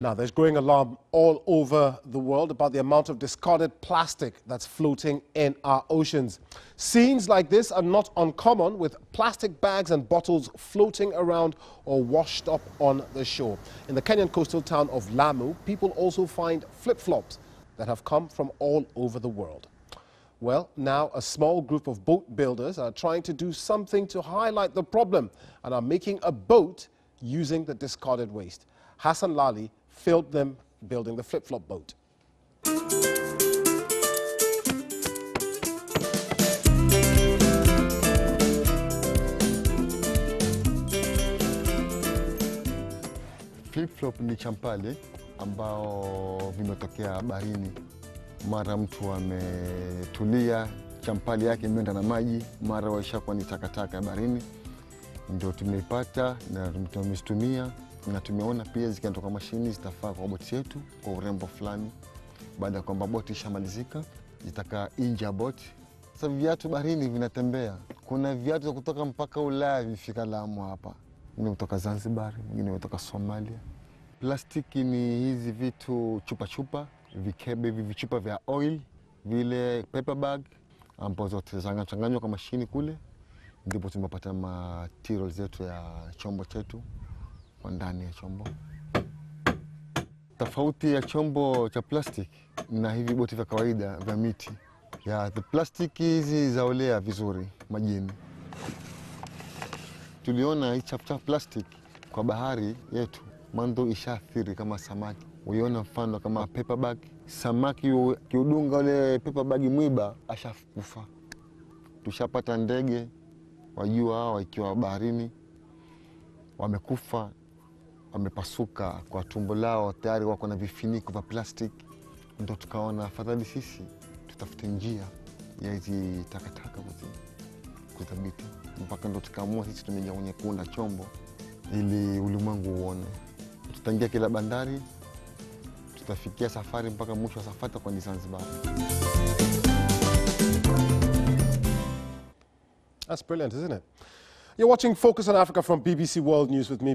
Now, there's growing alarm all over the world about the amount of discarded plastic that's floating in our oceans. Scenes like this are not uncommon, with plastic bags and bottles floating around or washed up on the shore. In the Kenyan coastal town of Lamu, people also find flip-flops that have come from all over the world. Well, now a small group of boat builders are trying to do something to highlight the problem and are making a boat using the discarded waste. Hassan Lali filmed them building the flip-flop boat. Flip-flop ni champali ambao vimetokea baharini. Mara mtu ametulia, champali yake imeenda na maji, mara waishakuwa ni takataka baharini, ndio tumeipata na tumezitumia na tumeona pia zikiantoka mashini zitafaa kwa boti yetu kwa urembo fulani. Baada ya kwamba boti ishamalizika, zitakaa nje ya boti. Sasa viatu baharini vinatembea, kuna viatu vya kutoka mpaka Ulaya vifika Lamu hapa, wengine kutoka Zanzibar, wengine kutoka Somalia. Plastiki ni hizi vitu chupa chupa, vikebe hivi vichupa vya oil, vile paper ambazo zitachanganywa kwa mashini kule, ndipo tumepata matirol zetu ya chombo chetu kwa ndani ya chombo. Tofauti ya chombo cha plastic na hivi boti vya kawaida vya miti ya the plastiki hizi zaolea vizuri majini. Tuliona hii chafuchafu plastic kwa bahari yetu mando ishaathiri kama samaki. Uiona mfano kama paper bag, samaki kiudunga ule paper bag mwiba ashakufa. Tushapata ndege wajua hao ikiwa baharini wamekufa wamepasuka kwa tumbo lao, tayari wako na vifiniko vya plastic Ndo tukaona afadhali sisi tutafute njia ya hizi takataka kudhabiti, mpaka ndo tukaamua sisi tumeingia kwenye kuunda chombo ili ulimwengu uone. Tutaingia kila bandari, tutafikia safari mpaka mwisho wa safari takuwa ni Zanzibar. That's brilliant, isn't it? You're watching Focus on Africa from BBC World News with me.